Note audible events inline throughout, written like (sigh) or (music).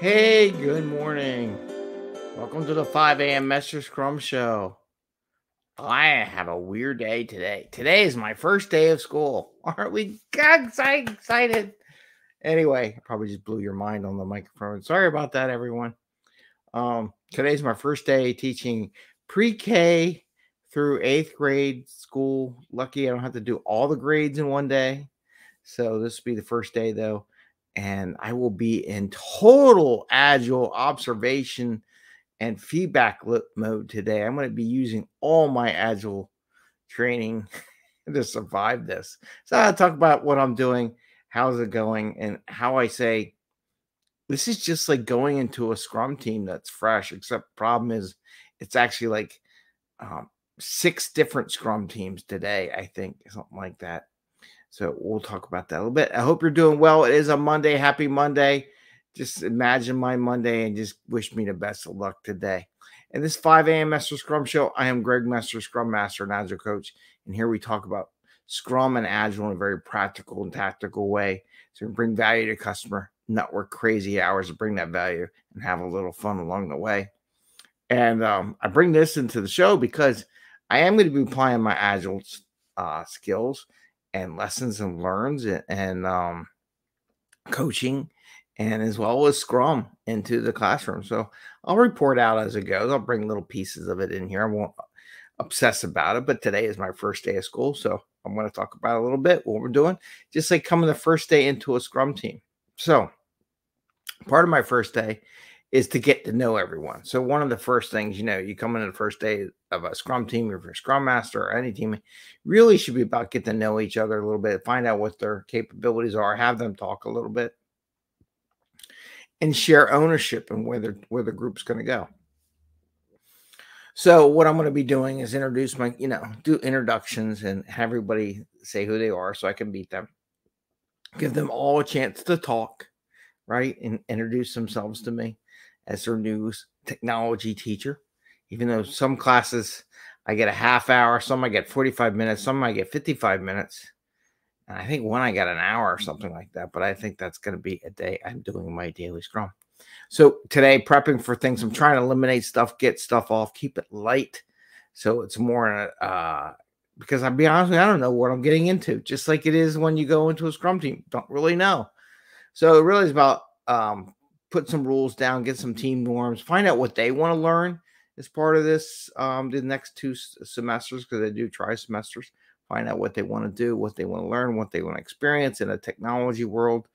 Hey, good morning. Welcome to the 5 a.m. Mester Scrum Show. I have a weird day today. Today is my first day of school. (laughs) Aren't we excited? Anyway, I probably just blew your mind on the microphone. Sorry about that, everyone. Um, today's my first day teaching pre-K through eighth grade school. Lucky I don't have to do all the grades in one day. So this will be the first day though. And I will be in total agile observation and feedback loop mode today. I'm going to be using all my agile training (laughs) to survive this. So I'll talk about what I'm doing, how's it going, and how I say this is just like going into a scrum team that's fresh, except problem is it's actually like um, six different scrum teams today, I think, something like that. So we'll talk about that a little bit. I hope you're doing well. It is a Monday. Happy Monday. Just imagine my Monday and just wish me the best of luck today. And this 5 a.m. Mester Scrum Show, I am Greg Mester, Scrum Master and Agile Coach. And here we talk about Scrum and Agile in a very practical and tactical way. So bring value to customer, not work crazy hours to bring that value and have a little fun along the way. And um, I bring this into the show because I am going to be applying my Agile uh, skills and lessons and learns and, and um, coaching and as well as Scrum into the classroom. So I'll report out as it goes. I'll bring little pieces of it in here. I won't obsess about it, but today is my first day of school. So I'm going to talk about a little bit what we're doing, just like coming the first day into a Scrum team. So part of my first day is to get to know everyone. So one of the first things, you know, you come in the first day of a scrum team, if you're a scrum master or any team, really should be about get to know each other a little bit, find out what their capabilities are, have them talk a little bit, and share ownership and where the where the group's going to go. So what I'm going to be doing is introduce my, you know, do introductions and have everybody say who they are so I can meet them. Give them all a chance to talk, right? And introduce themselves to me as their new technology teacher. Even though some classes I get a half hour, some I get 45 minutes, some I get 55 minutes. And I think one I got an hour or something like that. But I think that's going to be a day I'm doing my daily scrum. So today, prepping for things, I'm trying to eliminate stuff, get stuff off, keep it light. So it's more uh because I'll be honest, you, I don't know what I'm getting into, just like it is when you go into a scrum team. Don't really know. So it really is about um put some rules down, get some team norms, find out what they want to learn as part of this um, the next two semesters because they do try semesters. Find out what they want to do, what they want to learn, what they want to experience in a technology world,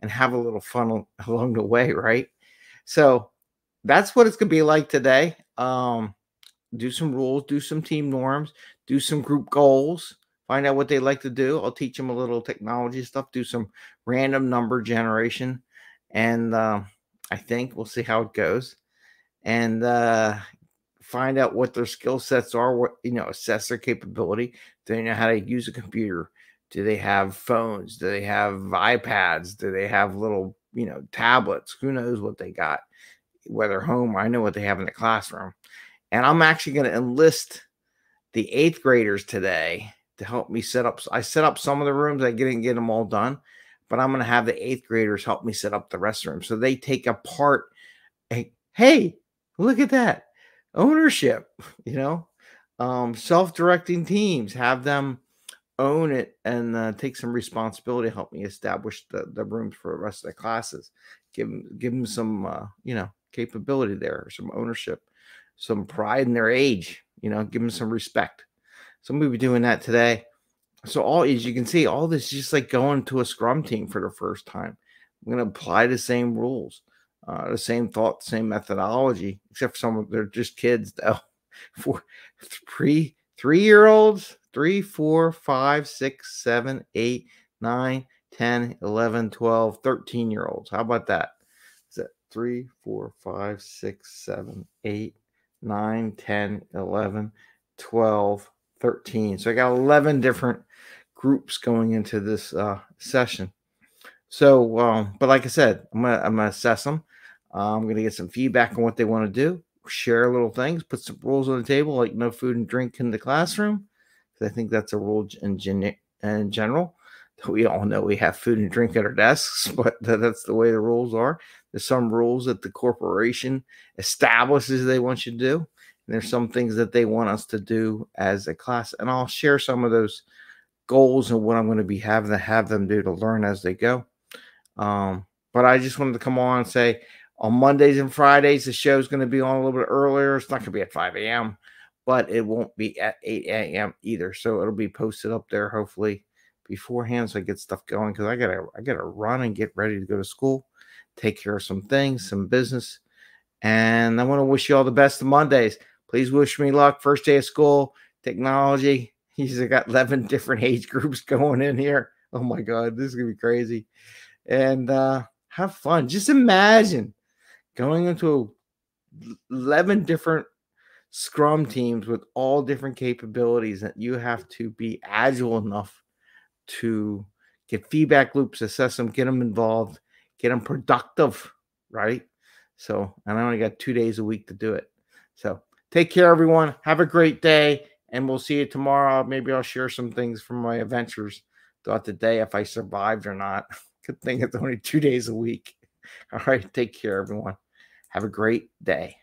and have a little fun (laughs) along the way, right? So that's what it's gonna be like today. Um, do some rules, do some team norms, do some group goals, find out what they like to do. I'll teach them a little technology stuff, do some random number generation, and uh, I think we'll see how it goes, and uh, find out what their skill sets are. What you know, assess their capability. Do they know how to use a computer? Do they have phones? Do they have iPads? Do they have little you know tablets? Who knows what they got? Whether home, I know what they have in the classroom, and I'm actually going to enlist the eighth graders today to help me set up. I set up some of the rooms. I didn't get them all done, but I'm going to have the eighth graders help me set up the restroom. So they take apart, a, hey, look at that ownership, (laughs) you know, um, self directing teams, have them own it and uh, take some responsibility, help me establish the, the rooms for the rest of the classes. Give them, give them some, uh, you know, capability there, some ownership, some pride in their age, you know, give them some respect. So I'm going to be doing that today so all as you can see, all this is just like going to a scrum team for the first time. I'm going to apply the same rules, uh, the same thought, same methodology, except for some of they're just kids though. (laughs) For three three year olds, three, four, five, six, seven, eight, nine, 10, 11, 12, 13 year olds. How about that? Is that three, four, five, six, seven, eight, nine, 10, 11, 12, 13. So I got 11 different groups going into this uh, session. So, um, but like I said, I'm gonna I'm gonna assess them. Uh, I'm gonna get some feedback on what they want to do, share little things, put some rules on the table, like no food and drink in the classroom. because I think that's a rule in, gen- in general. (laughs) we all know we have food and drink at our desks, (laughs) but that's the way the rules are. There's some rules that the corporation establishes they want you to do. And there's some things that they want us to do as a class. And I'll share some of those goals and what I'm going to be having to have them do to learn as they go. Um, but I just wanted to come on and say on Mondays and Fridays, the show is going to be on a little bit earlier. It's not going to be at 5 a.m., but it won't be at 8 a.m. either. So it'll be posted up there hopefully beforehand so I get stuff going because I gotta I gotta run and get ready to go to school, take care of some things, some business. And I want to wish you all the best of Mondays. Please wish me luck. First day of school, technology. (laughs) He's got 11 different age groups going in here. Oh my God, this is gonna be crazy. And uh have fun. Just imagine going into 11 different scrum teams with all different capabilities that you have to be agile enough to get feedback loops, assess them, get them involved, get them productive, right? So, and I only got two days a week to do it. So, take care, everyone. Have a great day, and we'll see you tomorrow. Maybe I'll share some things from my adventures throughout the day if I survived or not. (laughs) Good thing it's only two days a week. All right, take care, everyone. Have a great day.